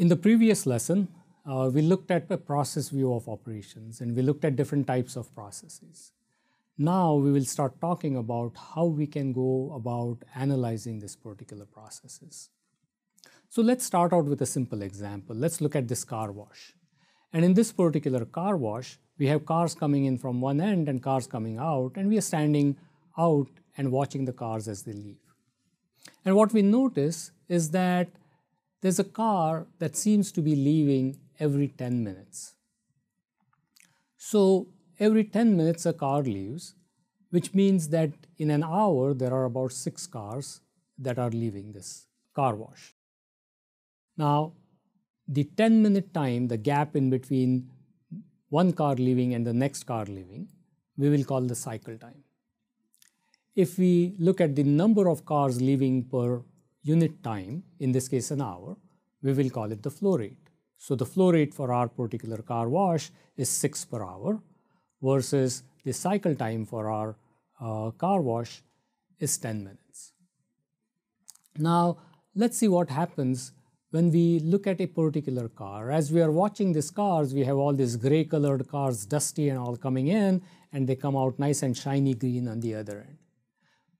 In the previous lesson, uh, we looked at a process view of operations and we looked at different types of processes. Now we will start talking about how we can go about analyzing these particular processes. So let's start out with a simple example. Let's look at this car wash. And in this particular car wash, we have cars coming in from one end and cars coming out, and we are standing out and watching the cars as they leave. And what we notice is that there's a car that seems to be leaving every 10 minutes. So every 10 minutes a car leaves, which means that in an hour there are about six cars that are leaving this car wash. Now, the 10 minute time, the gap in between one car leaving and the next car leaving, we will call the cycle time. If we look at the number of cars leaving per unit time, in this case an hour, we will call it the flow rate. So the flow rate for our particular car wash is 6 per hour versus the cycle time for our uh, car wash is 10 minutes. Now let's see what happens when we look at a particular car. As we are watching these cars, we have all these gray colored cars, dusty and all coming in, and they come out nice and shiny green on the other end.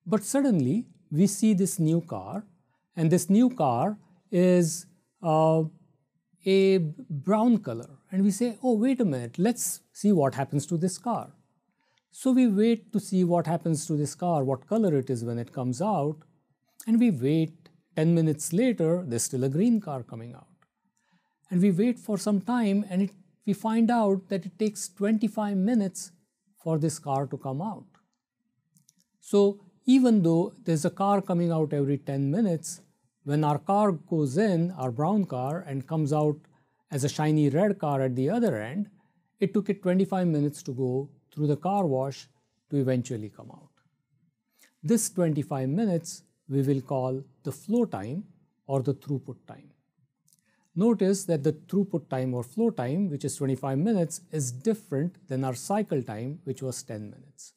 But suddenly, we see this new car, and this new car is uh, a brown color. And we say, oh, wait a minute, let's see what happens to this car. So we wait to see what happens to this car, what color it is when it comes out, and we wait 10 minutes later, there's still a green car coming out. And we wait for some time and it, we find out that it takes 25 minutes for this car to come out. So even though there's a car coming out every 10 minutes, when our car goes in, our brown car, and comes out as a shiny red car at the other end, it took it 25 minutes to go through the car wash to eventually come out. This 25 minutes we will call the flow time or the throughput time. Notice that the throughput time or flow time, which is 25 minutes, is different than our cycle time, which was 10 minutes.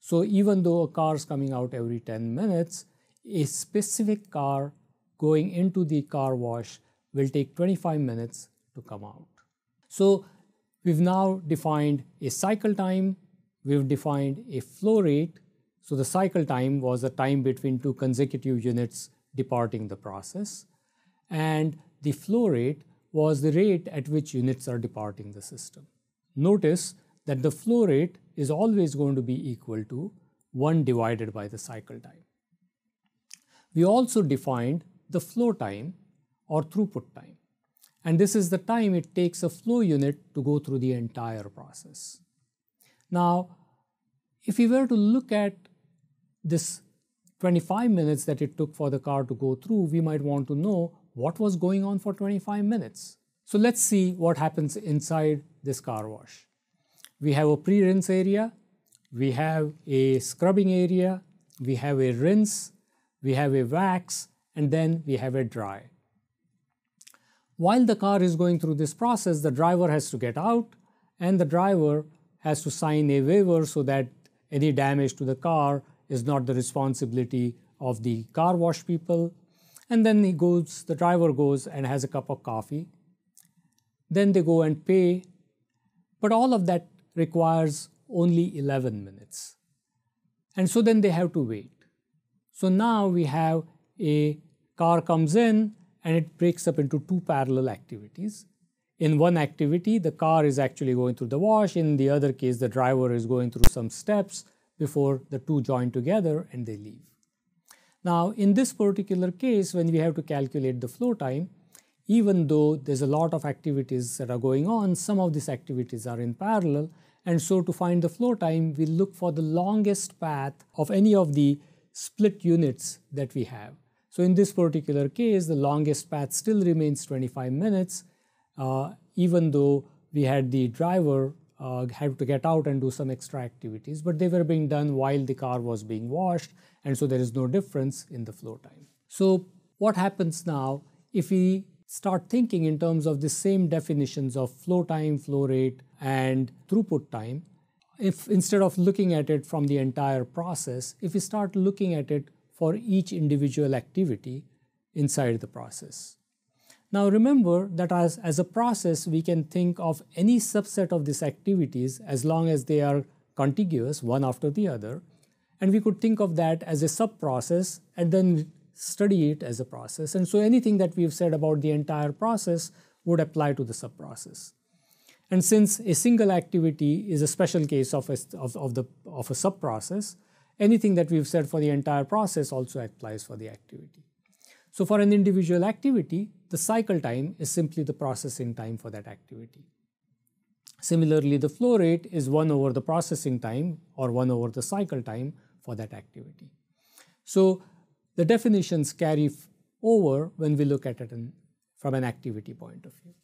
So even though a car is coming out every 10 minutes, a specific car going into the car wash will take 25 minutes to come out. So we've now defined a cycle time, we've defined a flow rate, so the cycle time was the time between two consecutive units departing the process. And the flow rate was the rate at which units are departing the system. Notice that the flow rate is always going to be equal to 1 divided by the cycle time. We also defined the flow time or throughput time. And this is the time it takes a flow unit to go through the entire process. Now, if we were to look at this 25 minutes that it took for the car to go through, we might want to know what was going on for 25 minutes. So let's see what happens inside this car wash. We have a pre-rinse area, we have a scrubbing area, we have a rinse, we have a wax, and then we have a dry. While the car is going through this process, the driver has to get out and the driver has to sign a waiver so that any damage to the car is not the responsibility of the car wash people. And then he goes, the driver goes and has a cup of coffee. Then they go and pay. But all of that requires only 11 minutes. And so then they have to wait. So now we have a car comes in and it breaks up into two parallel activities. In one activity, the car is actually going through the wash. In the other case, the driver is going through some steps before the two join together and they leave. Now, in this particular case, when we have to calculate the flow time, even though there's a lot of activities that are going on, some of these activities are in parallel. And so to find the flow time, we look for the longest path of any of the split units that we have. So in this particular case, the longest path still remains 25 minutes, uh, even though we had the driver uh, had to get out and do some extra activities, but they were being done while the car was being washed, and so there is no difference in the flow time. So what happens now if we start thinking in terms of the same definitions of flow time, flow rate, and throughput time, if instead of looking at it from the entire process, if we start looking at it for each individual activity inside the process. Now remember that as, as a process, we can think of any subset of these activities as long as they are contiguous, one after the other. And we could think of that as a sub-process and then study it as a process. And so anything that we've said about the entire process would apply to the sub-process. And since a single activity is a special case of a, of, of, the, of a sub-process, anything that we've said for the entire process also applies for the activity. So for an individual activity, the cycle time is simply the processing time for that activity. Similarly, the flow rate is 1 over the processing time or 1 over the cycle time for that activity. So the definitions carry over when we look at it in, from an activity point of view.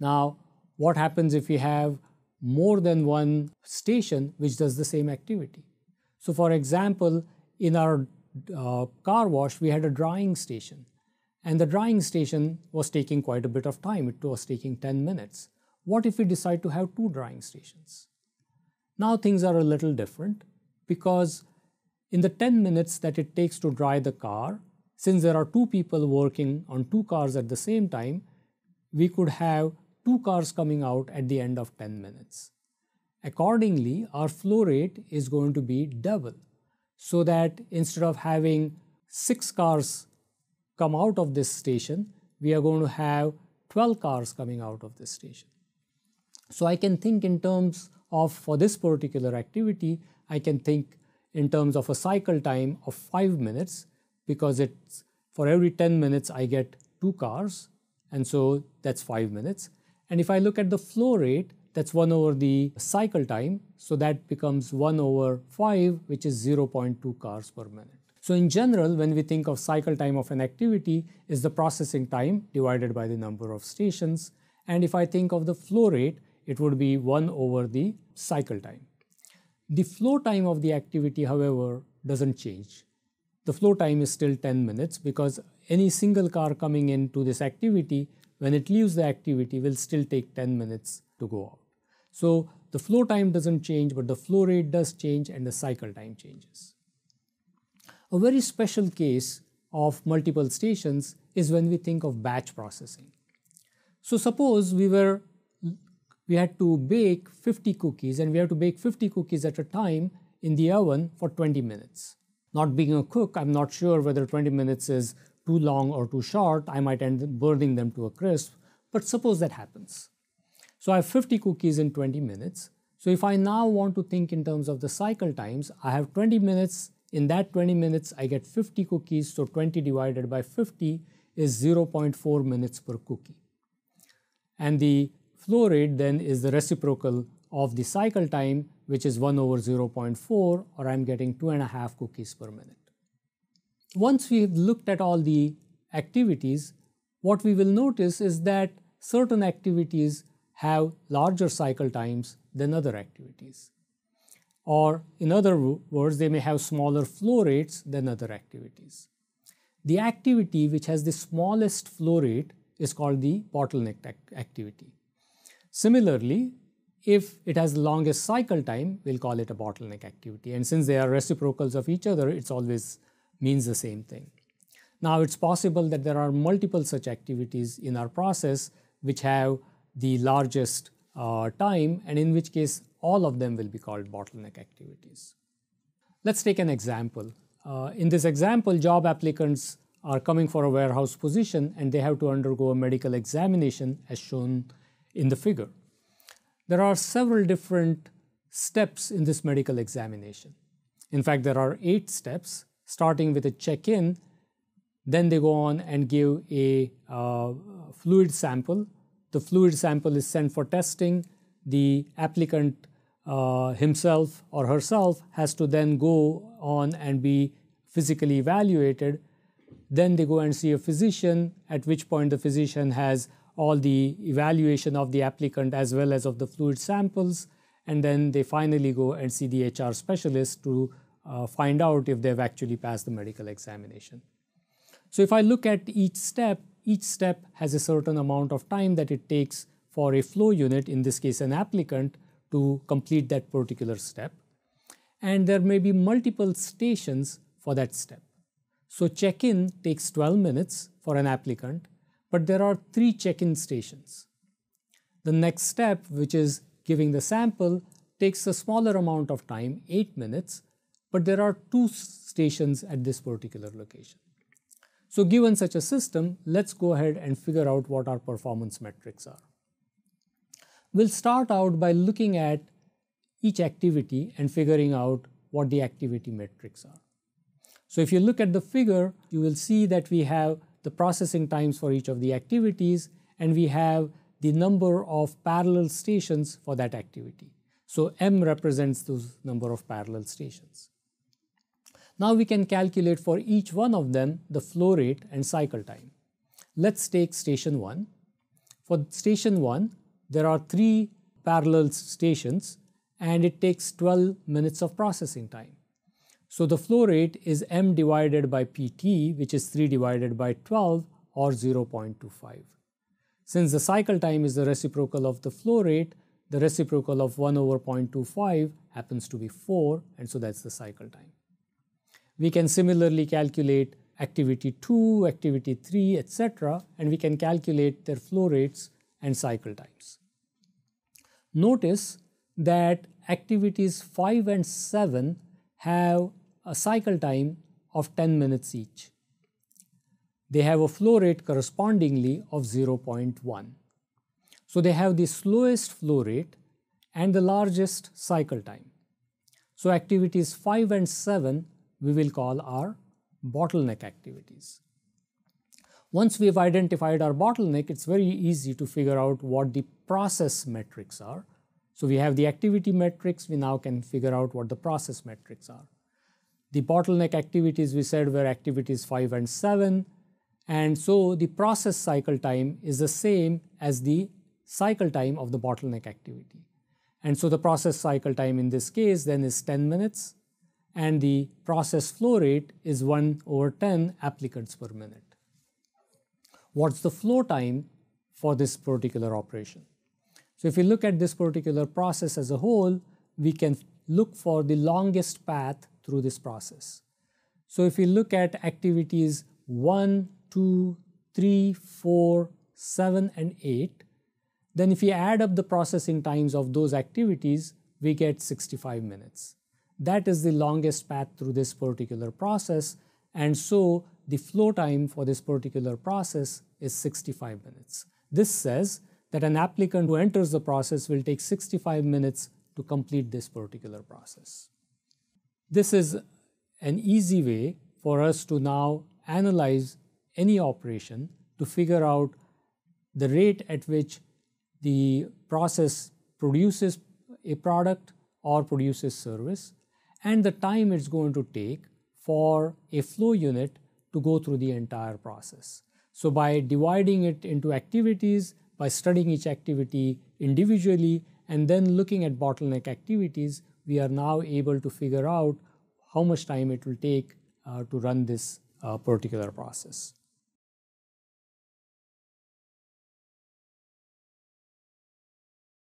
Now, what happens if we have more than one station which does the same activity? So for example, in our uh, car wash, we had a drying station. And the drying station was taking quite a bit of time. It was taking 10 minutes. What if we decide to have two drying stations? Now things are a little different because in the 10 minutes that it takes to dry the car, since there are two people working on two cars at the same time, we could have two cars coming out at the end of 10 minutes. Accordingly, our flow rate is going to be double so that instead of having six cars come out of this station, we are going to have 12 cars coming out of this station. So I can think in terms of, for this particular activity, I can think in terms of a cycle time of 5 minutes because it's for every 10 minutes I get 2 cars and so that's 5 minutes. And if I look at the flow rate, that's 1 over the cycle time. So that becomes 1 over 5, which is 0.2 cars per minute. So in general, when we think of cycle time of an activity, is the processing time divided by the number of stations. And if I think of the flow rate, it would be 1 over the cycle time. The flow time of the activity, however, doesn't change. The flow time is still 10 minutes because any single car coming into this activity, when it leaves the activity, will still take 10 minutes to go out. So the flow time doesn't change, but the flow rate does change and the cycle time changes. A very special case of multiple stations is when we think of batch processing. So suppose we were we had to bake 50 cookies and we have to bake 50 cookies at a time in the oven for 20 minutes. Not being a cook, I'm not sure whether 20 minutes is too long or too short. I might end up burning them to a crisp, but suppose that happens. So I have 50 cookies in 20 minutes. So if I now want to think in terms of the cycle times, I have 20 minutes. In that 20 minutes, I get 50 cookies. So 20 divided by 50 is 0.4 minutes per cookie. And the flow rate then is the reciprocal of the cycle time, which is 1 over 0.4, or I'm getting 2.5 cookies per minute. Once we've looked at all the activities, what we will notice is that certain activities have larger cycle times than other activities. Or in other words, they may have smaller flow rates than other activities. The activity which has the smallest flow rate is called the bottleneck activity. Similarly, if it has the longest cycle time, we'll call it a bottleneck activity. And since they are reciprocals of each other, it always means the same thing. Now, it's possible that there are multiple such activities in our process which have the largest uh, time and in which case all of them will be called bottleneck activities. Let's take an example. Uh, in this example, job applicants are coming for a warehouse position and they have to undergo a medical examination as shown in the figure. There are several different steps in this medical examination. In fact, there are eight steps, starting with a check-in, then they go on and give a uh, fluid sample the fluid sample is sent for testing. The applicant uh, himself or herself has to then go on and be physically evaluated. Then they go and see a physician, at which point the physician has all the evaluation of the applicant as well as of the fluid samples. And then they finally go and see the HR specialist to uh, find out if they've actually passed the medical examination. So if I look at each step, each step has a certain amount of time that it takes for a flow unit, in this case an applicant, to complete that particular step. And there may be multiple stations for that step. So check-in takes 12 minutes for an applicant. but there are three check-in stations. The next step, which is giving the sample, takes a smaller amount of time, 8 minutes, but there are two stations at this particular location. So given such a system, let's go ahead and figure out what our performance metrics are. We'll start out by looking at each activity and figuring out what the activity metrics are. So if you look at the figure, you will see that we have the processing times for each of the activities and we have the number of parallel stations for that activity. So M represents those number of parallel stations. Now we can calculate for each one of them the flow rate and cycle time. Let's take station 1. For station 1, there are three parallel stations and it takes 12 minutes of processing time. So the flow rate is m divided by pt, which is 3 divided by 12 or 0.25. Since the cycle time is the reciprocal of the flow rate, the reciprocal of 1 over 0.25 happens to be 4, and so that's the cycle time. We can similarly calculate activity 2, activity 3, etc. and we can calculate their flow rates and cycle times. Notice that activities 5 and 7 have a cycle time of 10 minutes each. They have a flow rate correspondingly of 0.1. So they have the slowest flow rate and the largest cycle time. So activities 5 and 7 we will call our bottleneck activities. Once we have identified our bottleneck, it's very easy to figure out what the process metrics are. So we have the activity metrics, we now can figure out what the process metrics are. The bottleneck activities we said were activities 5 and 7, and so the process cycle time is the same as the cycle time of the bottleneck activity. And so the process cycle time in this case then is 10 minutes, and the process flow rate is 1 over 10 applicants per minute. What's the flow time for this particular operation? So if we look at this particular process as a whole, we can look for the longest path through this process. So if we look at activities 1, 2, 3, 4, 7, and 8, then if we add up the processing times of those activities, we get 65 minutes. That is the longest path through this particular process. And so the flow time for this particular process is 65 minutes. This says that an applicant who enters the process will take 65 minutes to complete this particular process. This is an easy way for us to now analyze any operation to figure out the rate at which the process produces a product or produces service and the time it's going to take for a flow unit to go through the entire process. So by dividing it into activities, by studying each activity individually, and then looking at bottleneck activities, we are now able to figure out how much time it will take uh, to run this uh, particular process.